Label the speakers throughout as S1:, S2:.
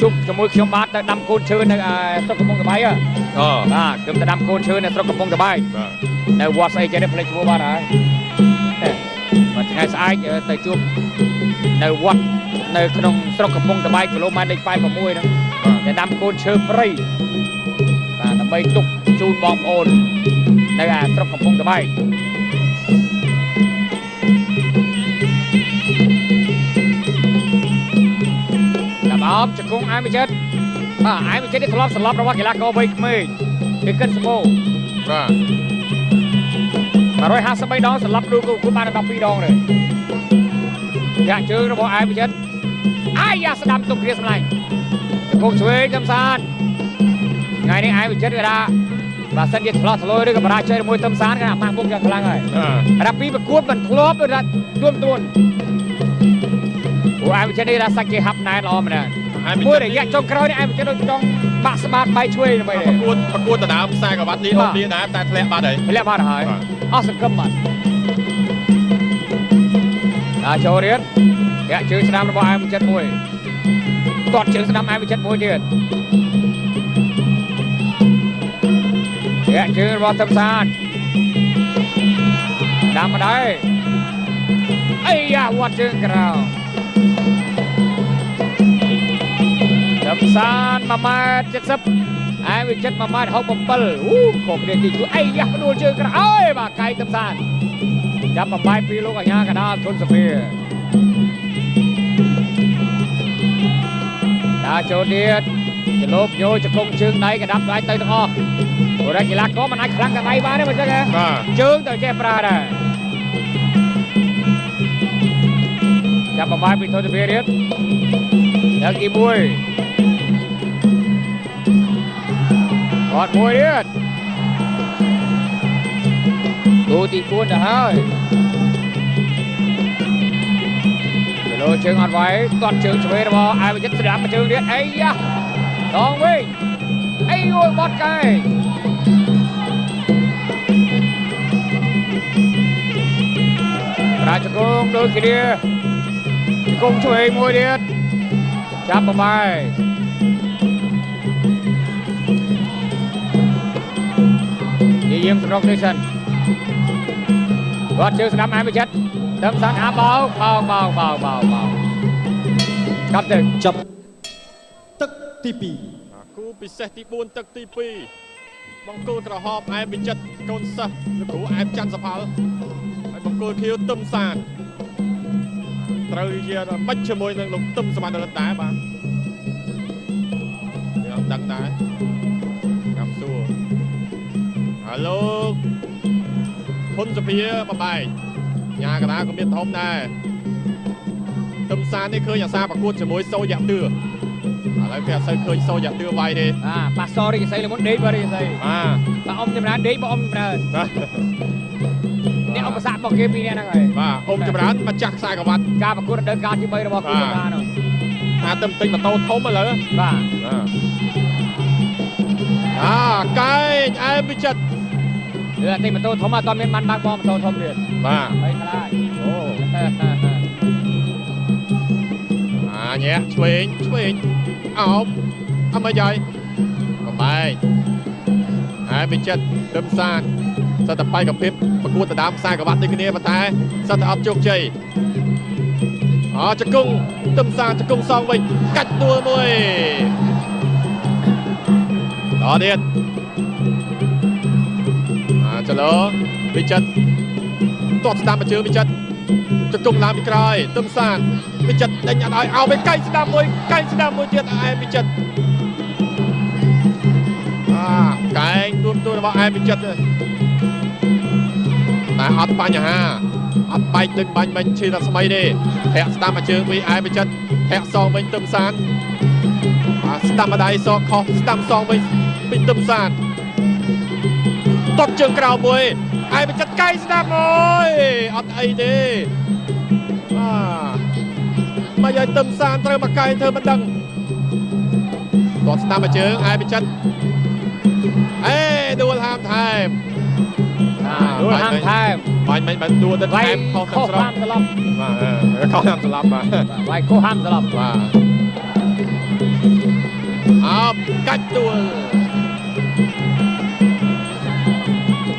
S1: ជួបជាមួយខ្ញុំបាទទៅដាំកូនឈើនៅស្រុកកំពង់តបៃហ៎
S2: អូ
S1: បាទខ្ញុំទៅដាំកូនឈើនៅស្រុកកំពង់តបៃ
S2: បាទ
S1: នៅវត្តស្អីចេះនេះផ្លេចឈ្មោះបាទហើយបាទថ្ងៃស្អែកទៅជួបនៅវត្តនៅក្នុងស្រុកកំពង់តបៃគីឡូម៉ែត្រលេខ86ហ្នឹង
S2: បាទ
S1: តែដាំកូនឈើព្រៃបាទដើម្បីទុកជូនបងប្អូននៅអាស្រុកកំពង់តបៃ បជង្គង់អាយមួយចិត្តបាទអាយមួយចិត្តនេះធ្លាប់សន្លប់របស់កីឡាករវ័យក្មេងគឺកិនសមោ
S2: បាទ
S1: 153ដងសម្រាប់គ្រូគូបានដល់12ដងទេយ៉ាក់ជើងរបស់អែមចិត្តអាយយ៉ាស្ដាំទុកគ្រាសម្លាញ់ជង្គង់ឆ្វេងកំសានថ្ងៃនេះអែមចិត្តគេថាបើសិនជាឆ្លោះឆ្លោយឬក៏បរាជ័យជាមួយទឹមសានគេអាម៉ាស់មុខយ៉ាងខ្លាំងហើយ
S2: បាទ
S1: រាប់ពីប្រកួតមិនធ្លាប់ដូចថាទួមទួនព្រោះអែមចិត្តនេះថាសាច់គេហាប់ណែនល្អមែន
S2: ហើយ
S1: មួយរយៈចុងក្រោយនេះអែមចិត្តដូចចង់បាក់ស្បាតបែកឆ្វេងដើម្បី
S2: ប្រកួតប្រកួតដណ្ដើមខ្សែក្រវ៉ាត់នេះ
S1: បា
S2: អូ
S1: ទ
S2: ននេះដែរតែធ្លាក់បាត់ហើយ
S1: ធ្លាក់បាត់ហើយ
S2: បាទ
S1: អស់សង្ឃឹមបាត់ដល់ចូលរៀនរាក់ជើងស្ដាំរបស់អែមចិត្តមួយទាត់ជើងស្ដាំអែមចិត្តមួយទៀតរាក់ជើងរបស់ទឹមសានដាំមកដែរអីយ៉ាវត្តជើងក្រៅទឹ មសាន1ម៉ែត្រ70អែមចិត្ត1ម៉ែត្រ67អូខុសគ្នាទីគូអីយ៉ាផ្ដួលជើងក្រៅអើយបាទកាយទឹមសានចាប់បំបាយពីលោកអាញាកដាលធនសភាដើរចូលទៀតចលោបយោចង្គង់ជើងដៃកដាប់ដៃទៅទាំងអស់ព្រោះតែកីឡាករមិនអាចខ្លាំងកដៃបានទេមិនចឹងហ៎
S2: បាទ
S1: ជើងទៅចេះប្រើដែរចាប់បំបាយពីធនសភាទៀតដើរទី1 គាត់មួយទៀតគូទី4ទៅហើយគីឡូជើងអត់វាយទាត់ជើងឆ្វេងរបស់អាយវិចិត្រស្ដាប់ជើងទៀតអីយ៉ាដងវិញអីអូយបត់កែងប្រាជង្គង់ដូចគ្នាជង្គង់ឆ្វេងមួយទៀតចាប់បំបាយ និយាយសម្រុកនេះសិនគាត់ជើងស្ដាប់អាយវិចិត្រដើមសានអាបោកបោកបោកបោកបោកបោកកាប់ទៅ
S3: ចាប់ទឹកទី2
S2: គូពិសេសទី4ទឹកទី2បង្គោលក្រហមអែមវិចិត្រកូនសិស្សលោកគ្រូអែមច័ន្ទសផលហើយបង្គោលខៀវទឹមសានត្រូវជាមិនជាមួយនឹងលោកទឹមសមត្ថរដ្ឋដែរបាទខ្ញុំដឹងដែរ ហ៊ុនសភាបបែកញ៉ាកដាក៏មានធំដែរទឹមសាននេះឃើញអាសាប្រកួតជាមួយសូយ៉ាក់ទឿឥឡូវគេអត់សូវឃើញសូយ៉ាក់ទឿវាយទេ
S1: អាប៉ាសរីកសីលមុនដេកបើរីកសី
S2: បាទ
S1: បើអ៊ំចម្រើនដេកបើអ៊ំចម្រើន
S2: បាទ
S1: នេះឧបសគ្គរបស់គេពីរនាក់ហ្នឹងហើយ
S2: បាទអ៊ំចម្រើនមកចាស់ខ្សែក្រវ៉ាត់
S1: ការប្រកួតរដូវកាលទី3របស់គូចម្រើននោះ
S2: ថាទៅទិញម៉ូតូធំឥឡូវ
S1: បាទ
S2: បាទអាកែងអែមវិចិត្រ
S1: គឺអតិម៉ូតូធំអត់មានបានបើកបងម៉ូតូធំទៀត
S2: បាទ
S1: ហើយខ្លាច
S2: អូអាញ៉ែឆ្វេងឆ្វេងអោបអមយាយបំបែកអែមវិចិត្រទឹមសានសត្វតបៃកភិបប្រកួតដណ្ដើមខ្សែក្រវ៉ាត់ដូចគ្នាប៉ុន្តែសត្វតែអត់ជោគជ័យអជង្គង់ទឹមសានជង្គង់សងវិញកាច់ដួលមួយតទៀត អាចឡូវិចិត្រទាត់ស្ដាំមកជើងវិចិត្រជង្គង់ឡើងពីក្រោយទឹមសានវិចិត្រដេញអត់ឲ្យឲ្យទៅកៃស្ដាំមួយកៃស្ដាំមួយទៀតអែមវិចិត្រអាកែងទួមទួរបស់អែមវិចិត្រទេតែអត់បញ្ហាអត់បែកនឹងបាញ់មិញឈីរស្មីទេធាក់ស្ដាំមកជើងវិញអែមវិចិត្រធាក់សងវិញទឹមសានអាស្ដាំម្ដាយសងខុសស្ដាំសងវិញពីទឹមសាន តត់ជើងក្រៅមួយអែមវិចិត្រកៃស្ដាំអើយអត់អីទេបាទមកឲ្យទឹមសានត្រូវមកកែងធ្វើមិនដឹងតត់ស្ដាំមកជើងអែមវិចិត្រអេដួលហាមថែម
S1: ដួលហាមថែម
S2: បាញ់មិនបានដួលទៅថែមខុស
S1: ខុ
S2: ទាំង
S1: ស
S2: ស្រុ
S1: ហា
S2: ង
S1: មស្លាប់
S2: បាទខុសហាមស្លាប់បាទ
S1: វាយខុសហាមស្លាប់
S2: បាទប់កាច់ទួល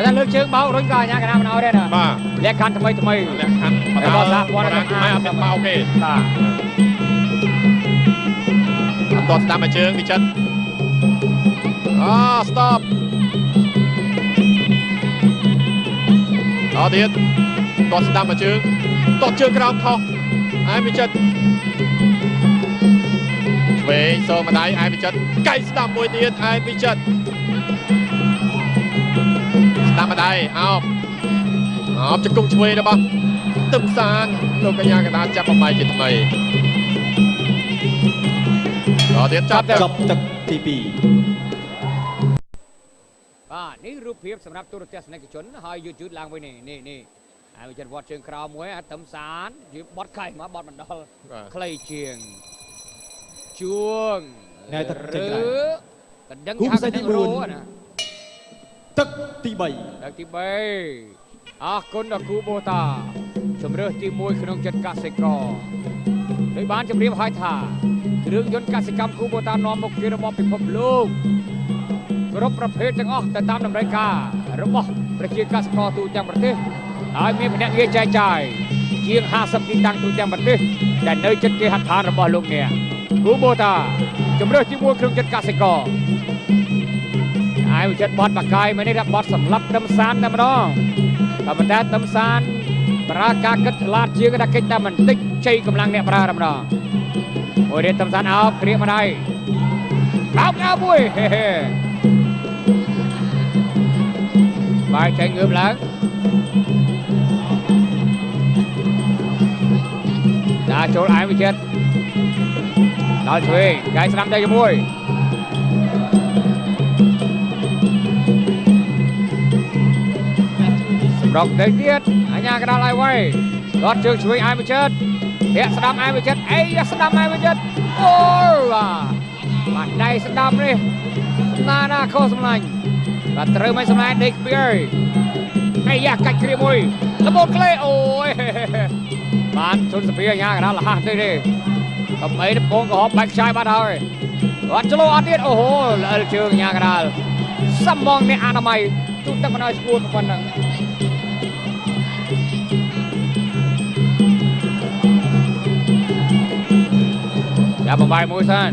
S1: តែថាលើកជើងបោករុញក៏អាញាកណាមិនអោយដែរណា
S2: បាទ
S1: លក្ខខណ្ឌថ្មីថ្មី
S2: លក្ខខណ្ឌបដា
S1: របស់សហព័ន្ធ
S2: បដាខ្មែរអត់មានបោកទេ
S1: បាទ
S2: អត់ទាន់ស្ដាប់មកជើងពីចិត្តអូ stop ដល់ទៀតទាន់ស្ដាប់មកជើងតតជើងក្រោមខុសអែមពីចិត្តឆ្វេងសូម្ដាយអែមពីចិត្តកៃស្ដាប់មួយទៀតអែមពីចិត្តស្ដាប់ម្ដាយអោបអោបជង្គង់ឆ្វេងរបស់ទឹមសានលោកកញ្ញាកណ្ដាលចាប់ប្រម៉ៃជាថ្មីដល់ទៀតចាប់ទៅ
S3: ចប់ទឹកទី2
S1: បាទនេះរូបភាពសម្រាប់ទូរទស្សនិកជនហើយយឺតយឺតឡើងវិញនេះនេះនេះហើយវិចិត្រវត្តជើងក្រោមមួយអាទឹមសានយឺបត់កៃមកបត់បណ្ដុល
S2: បាទ
S1: ខ្លីជាងជួង
S3: ណែទឹកចេញ
S1: ឬ
S3: ឡើង
S1: កណ្ដឹង
S3: គូ
S1: ថា
S3: ផ្សេង
S1: កណ្ដឹង
S3: ទីបួ
S1: រោ
S3: ន
S1: ណា
S3: ទឹកទី3
S1: លើកទី3អរគុណដល់គូបូតាជំរឿសទី1ក្នុងចិត្តកសិករដោយបានជម្រាបឲ្យថាគ្រឿងយន្តកសិកម្មគូបូតានាំមុខជារបស់ពិភពលោកគ្រប់ប្រភេទទាំងអស់ទៅតាមតម្រូវការរបស់ប្រជាកសិករទូទាំងប្រទេសហើយមានភ្នាក់ងារចែកចាយជាង50ទីតាំងទូទាំងប្រទេសដែលនៅជិតគេហដ្ឋានរបស់លោកអ្នកគូបូតាជំរឿសទី1ក្នុងចិត្តកសិករ ហើយវិចិត្របត់បកាយមួយនេះថាបត់សម្លាប់ទឹមសានតែម្ដងតែប៉ុន្តែទឹមសានប្រើការគិតឆ្លាតជាងតែកិច្ចតែបន្តិចជ័យកម្លាំងអ្នកប្រើតែម្ដងមួយរៀនទឹមសានអោបគ្រៀកមកហើយបោកអោបមួយហេហេបាយចេញងើបឡើងដាក់ចូលអាយវិចិត្រដល់ឆ្វេងកាយស្ដាំទៅជាមួយ រុកទៅទៀតអញ្ញាកដាលឲ្យໄວរត់ជើងឆ្វេងអាយមួយចិត្តធាក់ស្ដាំអាយមួយចិត្តអីយ៉ាស្ដាំអាយមួយចិត្តអូបាទបាត់ដៃស្ដាំនេះស្នាណាខុសសម្លាញ់បាទត្រូវមិនសម្លាញ់ដេកខ្ពៀអើយអីយ៉ាកាច់គ្រាមួយលបូតក្លេអូយបានជន់សភាអញ្ញាកដាលលះទៅទេកំអីទៅពងក្រហមបែកខ្ចាយបាត់ហើយរត់ឆ្លោះអត់ទៀតអូហូល្អិលជើងអញ្ញាកដាលសំងអ្នកអនាម័យទូទឹកមិនឲ្យស្គួតប៉ុណ្ណឹង ចាប់បំបាយមួយសិន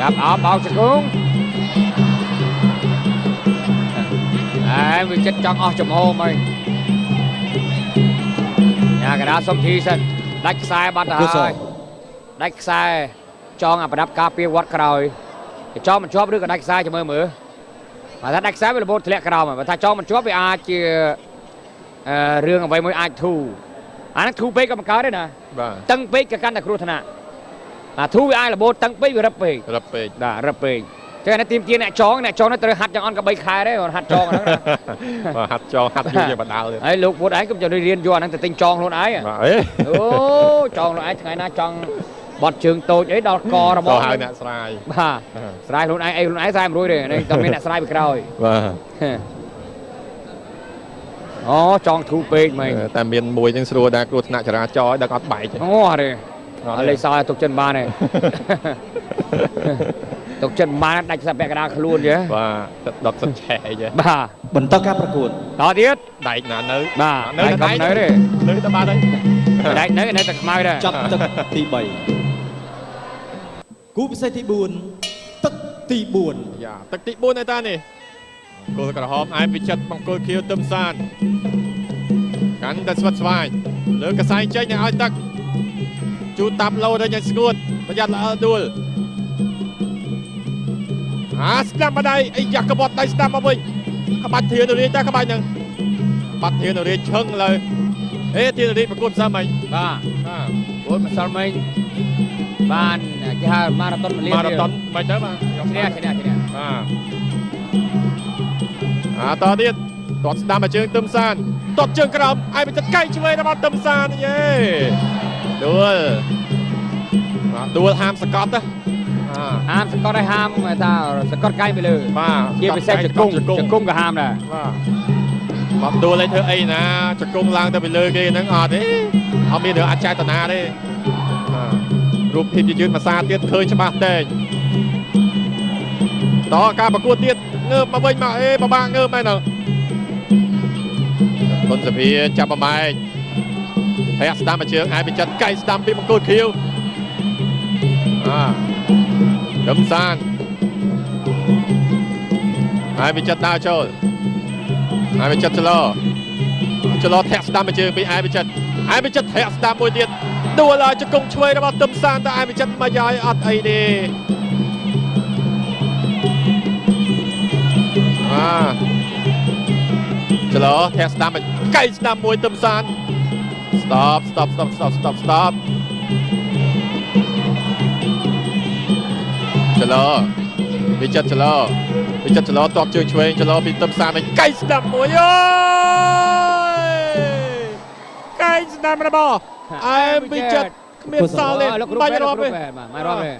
S1: ចាប់អោបបោកជង្គង់អែវាចិត្តចង់អស់ចំហមហើយញ៉ាកដាសុំធីសិនដាច់ខ្សែបាត់ទៅ
S3: គូស
S1: ហើយដាច់ខ្សែចងអាប្រដាប់ការពារវត្តក្រោយទៅចងមិនជាប់ឬក៏ដាច់ខ្សែចាំមើលមើលបើថាដាច់ខ្សែវារបូតធ្លាក់ក្រោមហើយបើថាចងមិនជាប់វាអាចជាអឺ រឿងអ្វីមួយអាចធូរអាហ្នឹងធូរពេកក៏មិនកើតទេណា
S2: បាទ
S1: តឹងពេកក៏កាន់តែគ្រោះថ្នាក់អាធូរវាអាចរបូតតឹងពេកវារឹបពេករឹ
S2: បពេក
S1: បាទរឹបពេកចឹងអានេះទីមទាអ្នកចងអ្នកចងនេះត្រូវហាត់យ៉ាងអន់ក៏3ខែដែរគាត់ហាត់ចងហ្នឹងណា
S2: បាទហាត់ចងហាត់យូរជាបដាលទៀត
S1: ហើយលោកពុតឯងក៏ចូលរៀនយកអាហ្នឹងទៅទិញចងខ្លួនឯង
S2: បាទអេ
S1: អូចងខ្លួនឯងថ្ងៃណាចង់បត់ជើងតូចអីដល់ករ
S2: ត
S1: បង
S2: ហៅអ្នកស្រាយ
S1: បាទស្រ័យខ្លួនឯងអីខ្លួនឯងស្រ័យមិនរួចទេនេះតែមានអ្នកស្រ័យពីក្រោយ
S2: បាទ
S1: អូចងធូរពេកមែន
S2: តែមានមួយនឹងស្រួលដែរគ្រោះថ្នាក់ចរាចរណ៍ដឹងអត់បែកទេ
S1: អូអរេអលេខសោឲ្យទុកចិត្តបានទេទុកចិត្តបានដាច់ខ្សែពាក់កណ្ដាលខ្លួនយើ
S2: បាទទឹកដុតសិនឆែកទេ
S1: បាទ
S3: បន្តការប្រកួត
S1: តទៀត
S2: ដែកណានៅ
S1: បាទ
S2: នៅ
S1: ដៃកុំនៅទេ
S2: នៅតែបាទហើយ
S1: ដៃនៅនៅតែខ្មៅដែរ
S3: ចប់ទឹកទី3គូពិសេសទី4ទឹកទី4
S2: យ៉ាទឹកទី4ឯតានេះ គោលក្រហមអែមវិចិត្របង្គោលខៀវទឹមសានកាន់តែស្វិតស្វាញលើកសែងចេញឲ្យទឹកជូតតាប់លោទៅយ៉ាងស្ងួតប្រយ័ត្នល្អដួលអាស្ដាំម្ដាយអីយ៉ាក្បត់ដៃស្ដាំមកវិញក្បាច់ធានរាជតែក្បាច់ហ្នឹងក្បាត់ធានរាជឈឹងលើអេធានរាជប្រគួតផ្សាមិញ
S1: បាទ
S2: បាទ
S1: អូយម្សិលមិញបានគេហៅម៉ារ៉ាតុនមលៀន
S2: ម៉ារ៉ាតុនមិនទៅបាទខ្ញុំ
S1: ឈ្នះឈ្នះឈ្នះ
S2: បាទ អាតទៀតទាត់ស្ដាំមកជើងទឹមសានទាត់ជើងក្រោមឯងទៅកៃឆ្វេងរបស់ទឹមសានយេដួលបាទដួលហាមសកត់ណាអា
S1: ហាមសកត់ឲ្យហាមថាសកត់កាយទៅលើ
S2: បាទ
S1: ជាពិសេសជង្គង់ជង្គង់ក៏ហាមដែរ
S2: បាទមកដួលឲ្យធ្វើអីណាចង្គង់ឡើងទៅពីលើគេហ្នឹងអត់ទេអត់មានរឿងអាចចេតនាទេបាទរូបភាពយឺតៗមួយសារទៀតឃើញច្បាស់តែងតការប្រកួតទៀត ងើបមកវិញមកអេបបាក់ងើបមែនហ្នឹងគុនសភាចាប់បំបែកហើយស្ដាំមកជើងឯពីចិត្តកៃស្ដាំពីបង្គោលខៀវអាកឹមសានហើយពីចិត្តដើរចូលហើយពីចិត្តចលោចលោធាក់ស្ដាំមកជើងពីឯពីចិត្តឯពីចិត្តធាក់ស្ដាំមួយទៀតដួលឲ្យជង្គង់ឆ្វេងរបស់ទឹមសានតែឯពីចិត្តមកយាយអត់អីទេ អាចលោធាក់ស្ដាំមកកៃស្ដាំមួយទឹមសាន stop stop stop stop stop stop ចលោពីចិត្តចលោពីចិត្តចលោតបជើងឆ្វេងចលោពីទឹមសានឲ្យកៃស្ដាំមួយអើយកៃស្ដាំរបស់អែមពីចិត្តគ្មានសល់ទេ
S1: លោកគ្រូ
S2: បា
S1: ពេ
S2: ច់
S1: ទ្យ
S2: រ
S1: លោក
S2: ប់
S1: គ្រូ
S2: ទេ
S1: ពេទ្យបាទមិនរាប់ទេ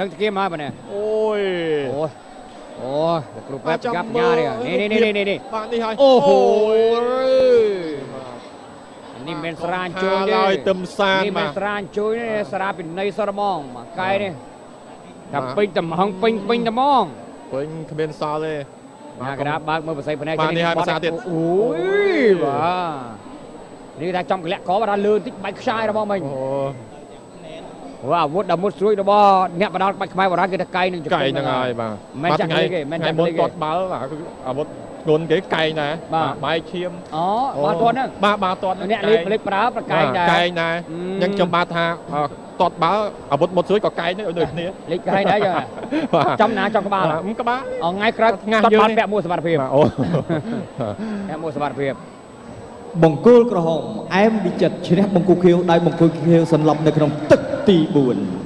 S1: រឹងតគៀមមកបាទនេះ
S2: អូយ
S1: អូយ អូយលោកគ្រូពេទ្យកាប់ញ៉ានេះនេះនេះនេះនេះ
S2: បាទនេះហើយ
S1: អូហូ
S2: បាទ
S1: នេះមិនស្រាញជួយ
S2: ខា
S1: ទេ
S2: ឡើយទឹមសាន
S1: នេះមិន
S2: បាទ
S1: ស្រាញជួយទេស្រាពីនៃសរមងមកកែនេះតែ
S2: បាទ
S1: ពេញតំហងពេញពេញតំង
S2: ពេញគ្មានសល់ទេ
S1: ណាក្រាបបើកមើលបស័យភ្នែក
S2: បាទនេះហើយភាសាទៀត
S1: អូយបាទនេះថាចំកលាក់កបថាលឿនតិចបាច់ខ្ចាយរបស់មិញ
S2: អូ
S1: អូអាវុធដ៏មុតស្រួយរបស់អ្នកបដាល់បាច់ខ្មែរបុរាណគឺថាកៃនឹង
S2: កៃហ្នឹងហើយបាទ
S1: មិនចាក់
S2: ថ្ងៃ
S1: លេខទេមិនចា
S2: ថ្ងៃ
S1: ក់
S2: មុន
S1: លេខទេ
S2: ទាត់បាល់បាទគឺអាវុធងន់គេកែងដែរ
S1: បាទ
S2: បែកឈាម
S1: អូបាទទាត់ហ្នឹង
S2: បាទបាទទាត់
S1: អ្នកលេខលេខប្រើប្រកែងដែរ
S2: កែងដែរ
S1: អឺ
S2: អញ្ចឹងខ្ញុំបាទថាអទាត់បាល់អាវុធមុតស្រួយក៏កែងដែរឲ្យដូចគ្នា
S1: លេខកែងដែរចឹងហ៎
S2: បាទ
S1: ចំណាចំក្បាល
S2: បាទក្បាល
S1: អថ្ងៃក្រោយ
S2: ងាស់
S1: តាត់
S2: យើង
S1: បាន
S2: នេះ
S1: ពាក់មួយសុវត្ថិភាព
S2: បាទអូ
S1: ពាក់មួយសុវត្ថិភាព
S3: បង្គោលក្រហមអែមវិចិត្រឈ្នះបង្គោលខៀវដោយបង្គោលខៀវសន្លប់នៅក្នុងទឹក ទី4